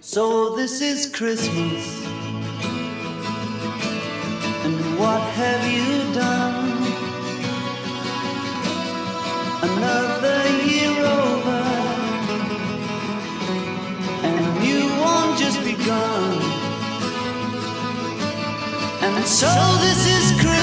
So this is Christmas. And what have you done? Another year over. And a new one just begun. And so this is Christmas.